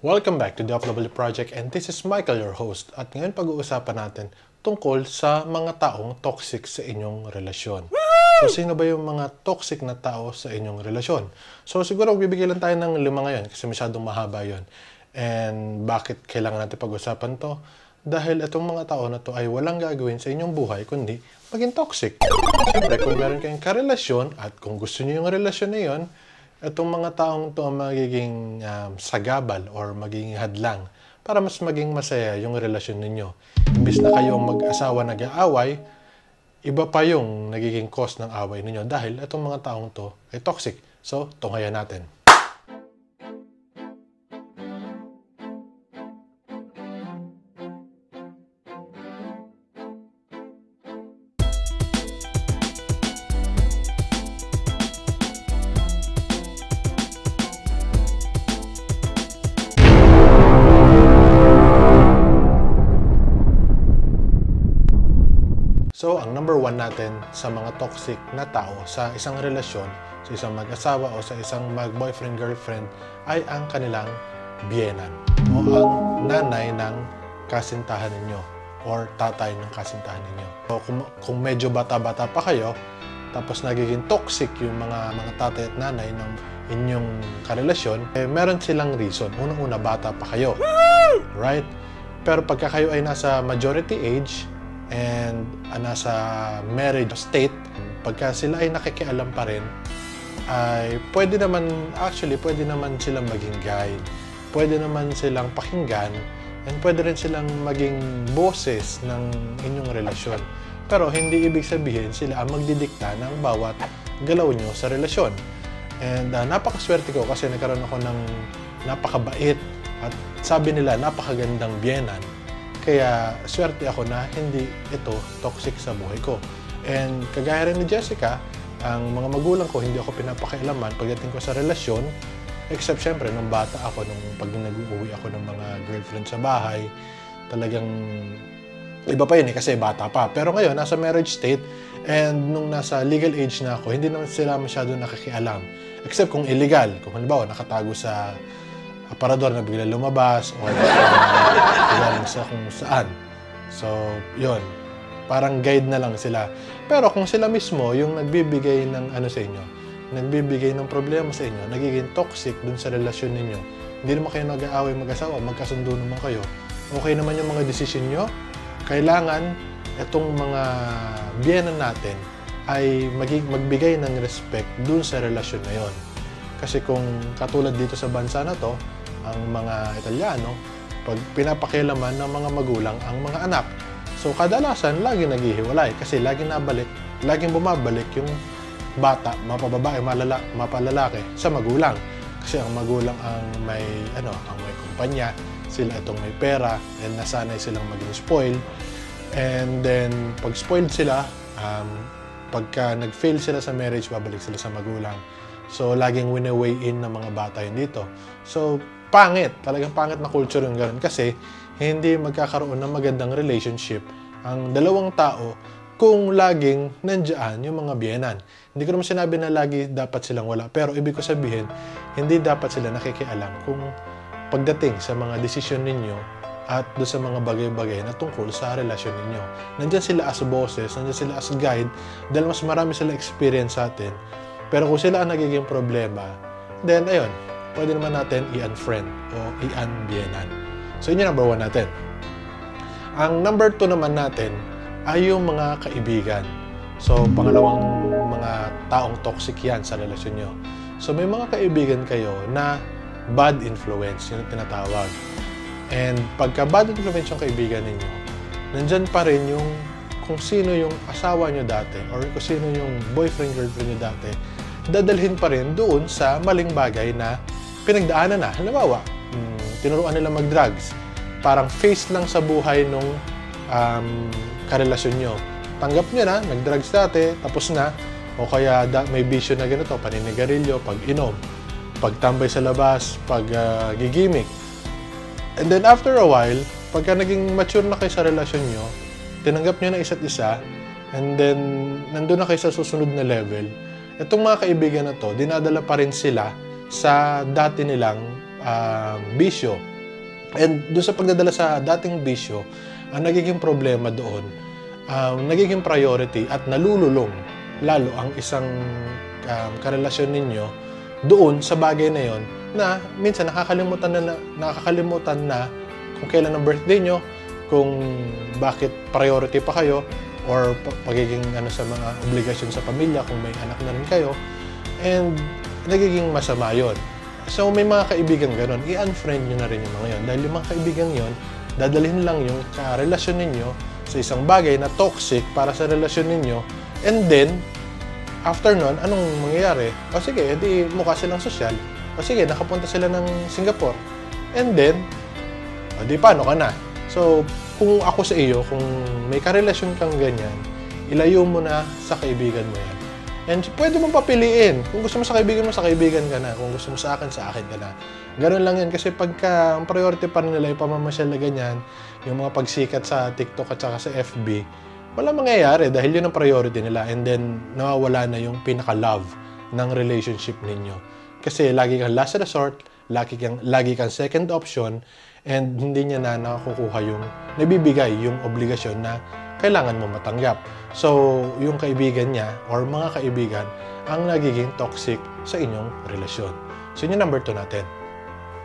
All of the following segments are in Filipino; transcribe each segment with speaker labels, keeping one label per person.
Speaker 1: Welcome back to the OFW Project and this is Michael, your host. At ngayon pag-uusapan natin tungkol sa mga taong toxic sa inyong relasyon. So, sino ba yung mga toxic na tao sa inyong relasyon? So, siguro bibigyan lang tayo ng lima ngayon kasi masyadong mahaba yon. And bakit kailangan natin pag-usapan to? Dahil itong mga tao na to ay walang gagawin sa inyong buhay kundi maging toxic. Siyempre, kung meron kayong karelasyon at kung gusto niyo yung relasyon na yon, itong mga taong to ang magiging um, sagabal or magiging hadlang para mas maging masaya yung relasyon ninyo. Imbis na kayong mag-asawa nag-aaway, iba pa yung nagiging cause ng away ninyo dahil itong mga taong to ay toxic. So, tunghayan natin. Number one natin sa mga toxic na tao sa isang relasyon, sa isang mag-asawa o sa isang mag-boyfriend-girlfriend ay ang kanilang biyenan o ang nanay ng kasintahan ninyo or tatay ng kasintahan ninyo. So, kung, kung medyo bata-bata pa kayo, tapos nagiging toxic yung mga mga tatay at nanay ng inyong karelasyon, eh, meron silang reason. Unang-una, bata pa kayo. Right? Pero pagka kayo ay nasa majority age, and nasa marriage state, pagka sila ay nakikialam pa rin, ay pwede naman, actually, pwede naman silang maging guide. Pwede naman silang pakinggan and pwede rin silang maging boses ng inyong relasyon. Pero hindi ibig sabihin sila ang magdidikta ng bawat galaw nyo sa relasyon. And uh, napakaswerte ko kasi nagkaroon ako ng napakabait at sabi nila napakagandang biyenan kaya swerte ako na hindi ito toxic sa buhay ko. And kagaya rin ni Jessica, ang mga magulang ko hindi ako pinapakialaman pagdating ko sa relasyon. Except syempre, nung bata ako, nung pag nag-uwi ako ng mga girlfriend sa bahay, talagang iba pa yun eh, kasi bata pa. Pero ngayon, nasa marriage state, and nung nasa legal age na ako, hindi naman sila masyado nakikialam. Except kung illegal. Kung halimbawa, nakatago sa aparador na bigla lumabas or uh, sa kung saan. So, yon Parang guide na lang sila. Pero kung sila mismo yung nagbibigay ng ano sa inyo, nagbibigay ng problema sa inyo, nagiging toxic dun sa relasyon ninyo, hindi naman kayo nag-aaway mag-asawa, magkasundo naman kayo, okay naman yung mga desisyon nyo, kailangan itong mga biyenan natin ay magig magbigay ng respect dun sa relasyon na yon. Kasi kung katulad dito sa bansa na to, ang mga Italiano, pag pinapakialaman ng mga magulang ang mga anak. So kadalasan, lagi naghihiwalay kasi lagi nabalik, laging bumabalik yung bata, mapababae, malala, mapalalaki sa magulang. Kasi ang magulang ang may ano, ang may kumpanya, sila itong may pera, and nasanay silang maging spoiled. And then pag spoiled sila, um, pagka nag-fail sila sa marriage, babalik sila sa magulang. So, laging wini-weigh in ng mga bata yun dito. So, pangit. Talagang pangit na culture yung ganun. Kasi, hindi magkakaroon ng magandang relationship ang dalawang tao kung laging nandiyan yung mga biyenan. Hindi ko naman sinabi na lagi dapat silang wala. Pero ibig ko sabihin, hindi dapat sila nakikialam kung pagdating sa mga desisyon ninyo at do sa mga bagay-bagay na tungkol sa relasyon ninyo. Nandiyan sila as bosses, nandiyan sila as guide, dahil mas marami sila experience sa atin. Pero kung sila ang nagiging problema, then ayun, pwede naman natin i-unfriend o i-unbienan. So, yun yung number one natin. Ang number two naman natin ay yung mga kaibigan. So, pangalawang mga taong toxic yan sa relasyon nyo. So, may mga kaibigan kayo na bad influence, yung tinatawag. And pagka bad influence yung kaibigan ninyo, nandyan pa rin yung kung sino yung asawa nyo dati or kung sino yung boyfriend, girlfriend nyo dati, dadalhin pa rin doon sa maling bagay na pinagdaanan na. Halimbawa, hmm, tinuruan nila mag-drugs. Parang face lang sa buhay nung um, karelasyon nyo. Tanggap nyo na, nag-drugs dati, tapos na. O kaya da, may bisyo na ganito, paninigarilyo, pag-inom, pagtambay sa labas, pag-gigimik. Uh, And then after a while, pagka naging mature na kayo sa relasyon nyo, tinanggap nyo na isa't isa, and then nandun na kayo sa susunod na level, itong mga kaibigan na to, dinadala pa rin sila sa dati nilang uh, bisyo. And doon sa pagdadala sa dating bisyo, ang nagiging problema doon, um, nagiging priority at nalululong lalo ang isang um, karelasyon ninyo doon sa bagay na yon na minsan nakakalimutan na, nakakalimutan na kung kailan ang birthday nyo, kung bakit priority pa kayo, or pagiging ano sa mga obligasyon sa pamilya kung may anak na rin kayo. And nagiging masama yon. So may mga kaibigan ganun, i-unfriend nyo na rin yung mga yon. Dahil yung mga kaibigan yon, dadalhin lang yung karelasyon ninyo sa isang bagay na toxic para sa relasyon ninyo. And then, after nun, anong mangyayari? O sige, edi mukha silang sosyal. O sige, nakapunta sila ng Singapore. And then, o di paano ka na? So, kung ako sa iyo, kung may karelasyon kang ganyan, ilayo mo na sa kaibigan mo yan. And pwede mong papiliin. Kung gusto mo sa kaibigan mo, sa kaibigan ka na. Kung gusto mo sa akin, sa akin ka na. Ganun lang yan. Kasi pagka ang priority pa nila yung pamamasyal na ganyan, yung mga pagsikat sa TikTok at saka sa FB, wala mangyayari dahil yun ang priority nila. And then, nawawala na yung pinaka-love ng relationship ninyo. Kasi lagi kang last resort, lagi kang, lagi kang second option, and hindi niya na nakukuha yung, nabibigay yung obligasyon na kailangan mo matanggap. So, yung kaibigan niya or mga kaibigan ang nagiging toxic sa inyong relasyon. So, yun yung number 2 natin.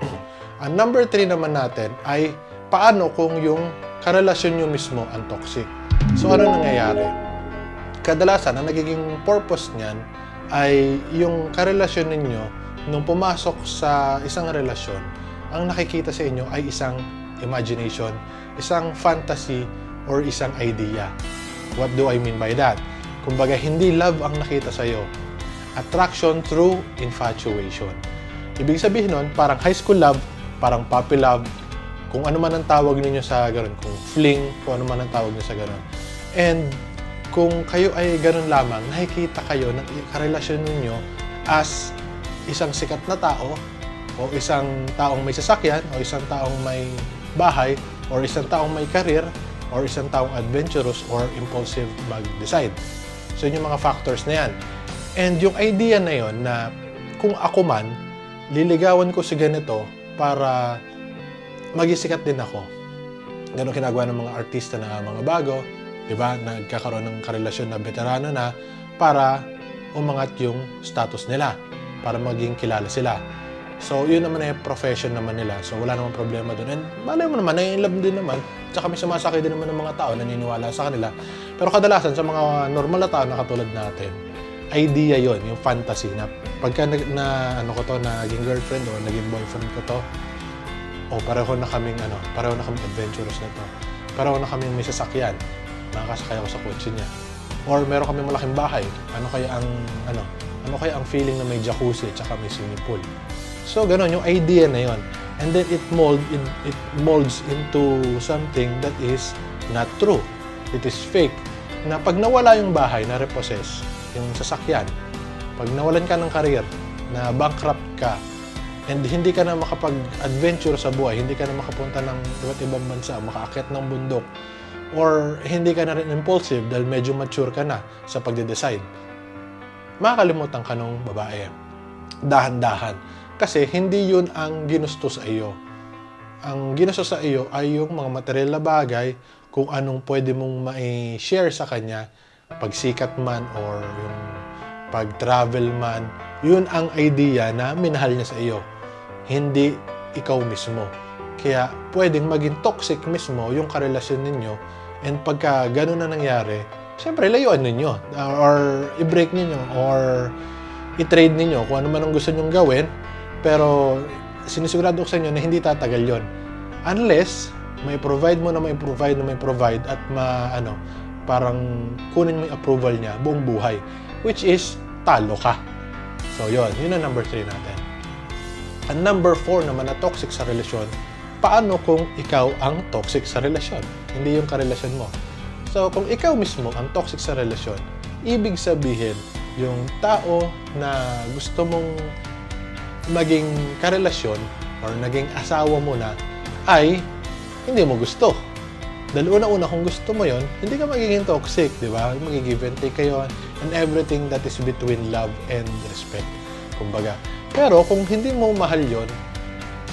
Speaker 1: ang number 3 naman natin ay paano kung yung karelasyon nyo mismo ang toxic. So, ano nangyayari? Kadalasan, ang nagiging purpose niyan ay yung karelasyon ninyo nung pumasok sa isang relasyon, ang nakikita sa inyo ay isang imagination, isang fantasy, or isang idea. What do I mean by that? Kumbaga, hindi love ang nakita sa'yo. Attraction through infatuation. Ibig sabihin nun, parang high school love, parang puppy love, kung ano man ang tawag ninyo sa ganun, kung fling, kung ano man ang tawag niyo sa ganun. And kung kayo ay ganun lamang, nakikita kayo ng karelasyon ninyo as isang sikat na tao o isang taong may sasakyan o isang taong may bahay or isang taong may career or isang taong adventurous or impulsive mag-decide. So, yun yung mga factors na yan. And yung idea na yon na kung ako man, liligawan ko si ganito para magisikat din ako. Ganun ginagawa ng mga artista na mga bago, di ba? Nagkakaroon ng karelasyon na veterano na para umangat yung status nila, para maging kilala sila. So, yun naman ay profession naman nila. So, wala namang problema doon. And malay mo naman, nai-love din naman. Tsaka may sumasakay din naman ng mga tao, naniniwala sa kanila. Pero kadalasan, sa mga normal na tao na katulad natin, idea yon yung fantasy na pagka na, na ano ko to, naging girlfriend o naging boyfriend ko to, o pareho na kaming ano, pareho na kaming adventurous na to. Pareho na kaming may sasakyan. Makakasakay ako sa kotse niya. Or meron kami malaking bahay. Ano kaya ang ano, ano kaya ang feeling na may jacuzzi at may swimming pool? So, ganun, yung idea na yon. And then it mold it, it molds into something that is not true. It is fake. Na pag nawala yung bahay na repossess, yung sasakyan, pag nawalan ka ng career, na bankrupt ka, and hindi ka na makapag-adventure sa buhay, hindi ka na makapunta ng iba't ibang bansa, makaakyat ng bundok, or hindi ka na rin impulsive dahil medyo mature ka na sa pagde-decide, makakalimutan ka ng babae. Dahan-dahan kasi hindi yun ang ginusto sa iyo. Ang ginusto sa iyo ay yung mga material na bagay, kung anong pwede mong ma-share sa kanya, pagsikat man or yung pag-travel man, yun ang idea na minahal niya sa iyo. Hindi ikaw mismo. Kaya pwedeng maging toxic mismo yung karelasyon ninyo and pagka ganun na nangyari, syempre layuan ninyo or i-break ninyo or i-trade ninyo kung ano man ang gusto nyong gawin pero sinisigurado ko sa inyo na hindi tatagal yon Unless may provide mo na may provide na may provide at ma ano parang kunin mo yung approval niya buong buhay which is talo ka. So yon, yun ang number 3 natin. Ang number 4 naman na toxic sa relasyon, paano kung ikaw ang toxic sa relasyon? Hindi yung karelasyon mo. So kung ikaw mismo ang toxic sa relasyon, ibig sabihin yung tao na gusto mong maging karelasyon or naging asawa mo na ay hindi mo gusto. Dahil una-una kung gusto mo yon, hindi ka magiging toxic, di ba? Magig-give and take kayo and everything that is between love and respect. Kumbaga. Pero kung hindi mo mahal yon,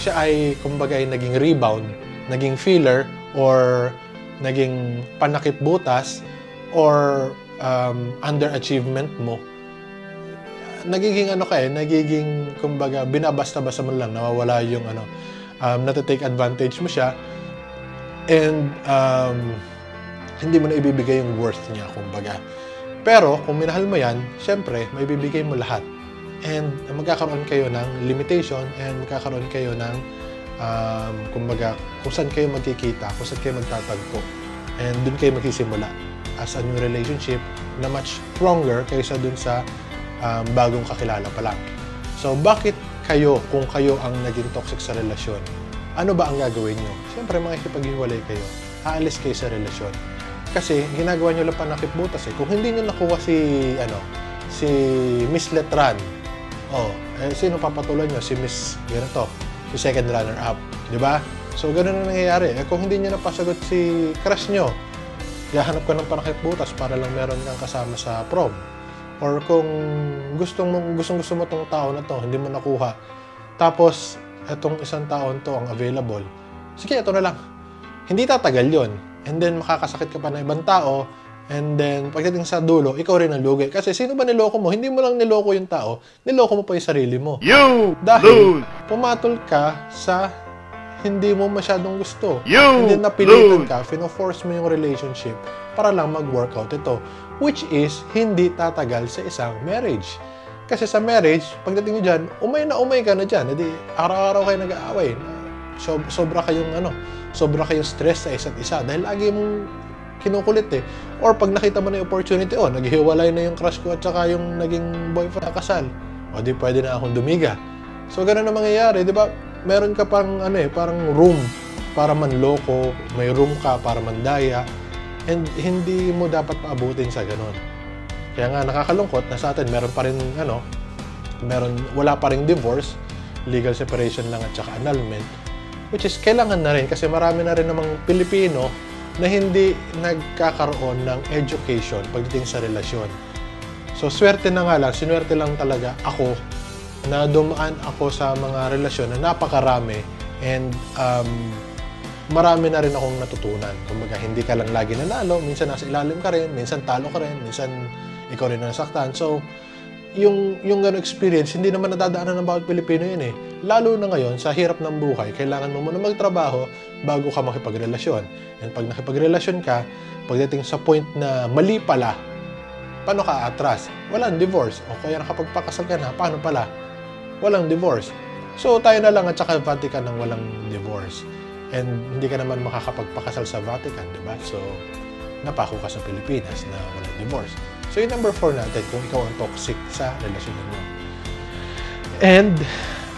Speaker 1: siya ay kumbaga ay naging rebound, naging filler, or naging panakip butas, or um, underachievement mo, nagiging ano ka eh, nagiging kumbaga binabasta-basta mo lang, nawawala yung ano, um, natitake advantage mo siya, and um, hindi mo na ibibigay yung worth niya, kumbaga. Pero, kung minahal mo yan, syempre, may bibigay mo lahat. And magkakaroon kayo ng limitation and magkakaroon kayo ng um, kumbaga, kung saan kayo magkikita, kung saan kayo magtatagpo. And dun kayo magsisimula as a new relationship na much stronger kaysa dun sa um, bagong kakilala pa lang. So, bakit kayo, kung kayo ang naging toxic sa relasyon, ano ba ang gagawin nyo? Siyempre, makikipaghiwalay kayo. Aalis kayo sa relasyon. Kasi, ginagawa nyo lang panakip butas eh. Kung hindi nyo nakuha si, ano, si Miss Letran, oh, eh, sino papatulan nyo? Si Miss, ganito, si second runner-up. Ba? So, ganun na nangyayari. Eh, kung hindi nyo napasagot si crush nyo, gahanap ka ng panakip butas para lang meron kang kasama sa prom. Or kung gustong mo, gustong gusto mo tong tao na to, hindi mo nakuha. Tapos, etong isang taon to ang available. Sige, ito na lang. Hindi tatagal yon And then, makakasakit ka pa ng ibang tao. And then, pagdating sa dulo, ikaw rin ang lugi. Kasi sino ba niloko mo? Hindi mo lang niloko yung tao, niloko mo pa yung sarili mo.
Speaker 2: You
Speaker 1: Dahil
Speaker 2: lose.
Speaker 1: pumatol ka sa hindi mo masyadong gusto.
Speaker 2: You
Speaker 1: hindi napilitan
Speaker 2: lose.
Speaker 1: ka, fino-force mo yung relationship para lang mag-workout ito. Which is, hindi tatagal sa isang marriage. Kasi sa marriage, pagdating nyo dyan, umay na umay ka na dyan. Hindi, araw-araw kayo nag-aaway. So, sobra kayong ano, sobra kayong stress sa isa't isa dahil lagi mong kinukulit eh. Or pag nakita mo na yung opportunity, oh, naghihiwalay na yung crush ko at saka yung naging boyfriend na kasal. O di pwede na akong dumiga. So, ganun na mangyayari, di ba? Meron ka pang, ano eh, parang room para manloko, may room ka para mandaya, and hindi mo dapat paabutin sa ganun. Kaya nga, nakakalungkot na sa atin, meron pa rin, ano, meron, wala pa rin divorce, legal separation lang at saka annulment, which is kailangan na rin kasi marami na rin namang Pilipino na hindi nagkakaroon ng education pagdating sa relasyon. So, swerte na nga lang, sinuwerte lang talaga ako na dumaan ako sa mga relasyon na napakarami and um, marami na rin akong natutunan. Kumbaga, hindi ka lang lagi nanalo, minsan nasa ilalim ka rin, minsan talo ka rin, minsan ikaw rin nasaktan. So, yung, yung gano'ng experience, hindi naman nadadaanan ng bawat Pilipino yun eh. Lalo na ngayon, sa hirap ng buhay, kailangan mo muna magtrabaho bago ka makipagrelasyon. And pag nakipagrelasyon ka, pagdating sa point na mali pala, paano ka atras? Walang divorce. O kaya nakapagpakasal ka na, paano pala? Walang divorce. So, tayo na lang at saka Vatican ng walang divorce. And hindi ka naman makakapagpakasal sa Vatican, di ba? So, napako ka sa Pilipinas na walang divorce. So, yung number four natin, kung ikaw ang toxic sa relasyon mo. And,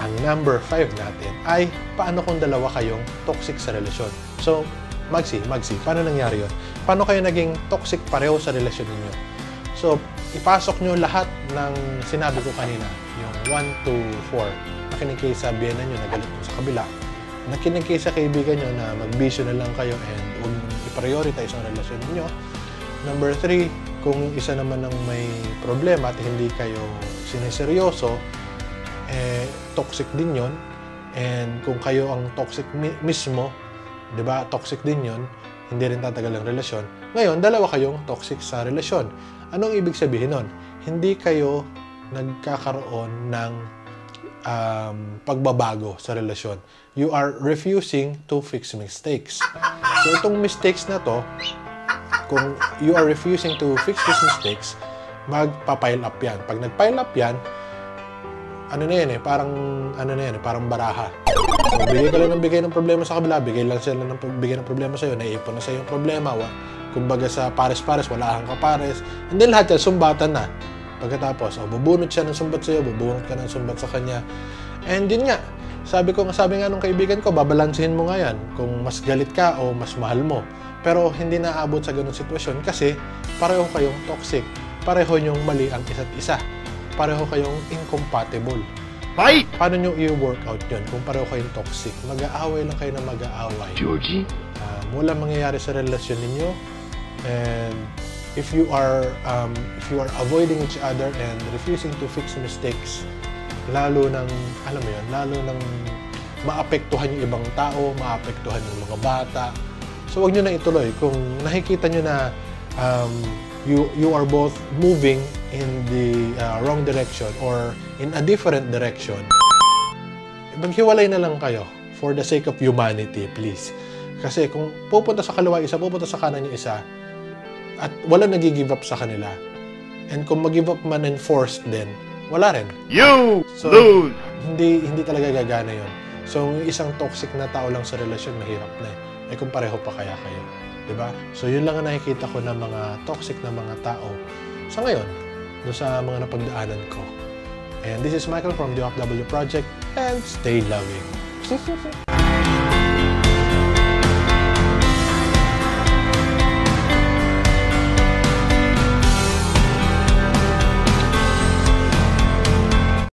Speaker 1: ang number five natin ay paano kung dalawa kayong toxic sa relasyon. So, Magsi, Magsi, paano nangyari yun? Paano kayo naging toxic pareho sa relasyon ninyo? So, ipasok nyo lahat ng sinabi ko kanina, yung 1 to 4. Nakinig kayo sa biyanan nyo, nagalit mo sa kabila. Nakinig kayo sa kaibigan nyo na mag-bisyo na lang kayo and huwag i-prioritize ang relasyon ninyo. Number 3, kung isa naman ang may problema at hindi kayo sineseryoso, eh, toxic din yon And kung kayo ang toxic mi- mismo, di ba, toxic din yon hindi rin tatagal ang relasyon. Ngayon, dalawa kayong toxic sa relasyon. Anong ibig sabihin nun? Hindi kayo nagkakaroon ng um, pagbabago sa relasyon. You are refusing to fix mistakes. So, itong mistakes na to, kung you are refusing to fix these mistakes, magpa-pile up yan. Pag nag-pile up yan, ano na yan eh, parang, ano na yan eh, parang baraha. So, bigay ka lang ng bigay ng problema sa kabila, bigay lang sila ng bigay ng problema sa'yo, naiipon na sa'yo yung problema. Wa, kumbaga sa pares-pares, wala kang kapares. And then lahat yan, sumbatan na. Pagkatapos, oh, bubunot siya ng sumbat sa'yo, bubunot ka ng sumbat sa kanya. And yun nga, sabi ko, sabi nga nung kaibigan ko, babalansehin mo nga yan kung mas galit ka o mas mahal mo. Pero hindi naabot sa ganung sitwasyon kasi pareho kayong toxic. Pareho nyong mali ang isa't isa. Pareho kayong incompatible.
Speaker 2: Fight!
Speaker 1: Paano nyo i-workout yun kung pareho kayong toxic? Mag-aaway lang kayo na mag-aaway.
Speaker 2: Georgie?
Speaker 1: Um, walang mangyayari sa relasyon ninyo. And if you are um, if you are avoiding each other and refusing to fix mistakes, lalo ng, alam mo yun, lalo ng maapektuhan yung ibang tao, maapektuhan yung mga bata. So wag nyo na ituloy. Kung nakikita nyo na um, you, you are both moving in the uh, wrong direction or in a different direction, maghiwalay na lang kayo for the sake of humanity, please. Kasi kung pupunta sa kaliwa isa, pupunta sa kanan yung isa, at wala nag-give up sa kanila, and kung mag-give up man and forced din, wala rin.
Speaker 2: You
Speaker 1: So,
Speaker 2: lose.
Speaker 1: Hindi, hindi talaga gagana yon. So, yung isang toxic na tao lang sa relasyon, mahirap na eh. Eh kung pareho pa kaya kayo. 'Di ba? So, yun lang ang nakikita ko ng mga toxic na mga tao sa ngayon, doon sa mga napagdaanan ko. And this is Michael from the OFW Project, and stay loving.